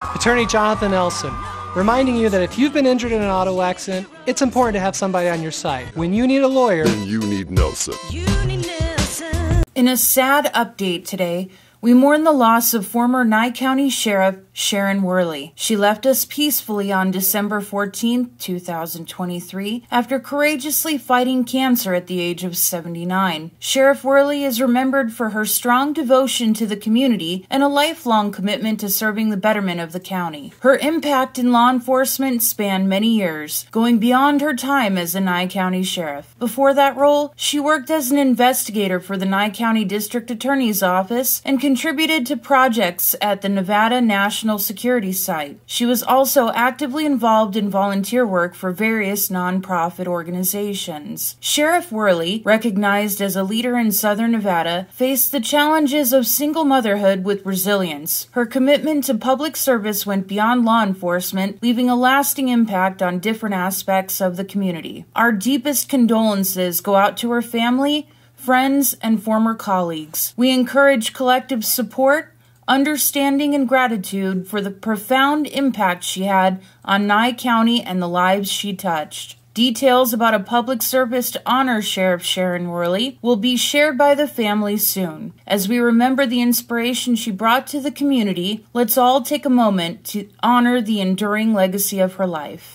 Attorney Jonathan Nelson, reminding you that if you've been injured in an auto accident, it's important to have somebody on your side. When you need a lawyer, then you need Nelson. You need Nelson. In a sad update today, we mourn the loss of former Nye County Sheriff Sharon Wehrly. She left us peacefully on December 14, 2023, after courageously fighting cancer at the age of 79. Sheriff Wehrly is remembered for her strong devotion to the community and a lifelong commitment to serving the betterment of the county. Her impact in law enforcement spanned many years, going beyond her time as a Nye County Sheriff. Before that role, she worked as an investigator for the Nye County District Attorney's Office and contributed to projects at the Nevada National Security Site. She was also actively involved in volunteer work for various nonprofit organizations. Sheriff Wehrly, recognized as a leader in southern Nevada, faced the challenges of single motherhood with resilience. Her commitment to public service went beyond law enforcement, leaving a lasting impact on different aspects of the community. Our deepest condolences go out to her family friends, and former colleagues. We encourage collective support, understanding, and gratitude for the profound impact she had on Nye County and the lives she touched. Details about a public service to honor Sheriff Sharon Wehrly will be shared by the family soon. As we remember the inspiration she brought to the community, let's all take a moment to honor the enduring legacy of her life.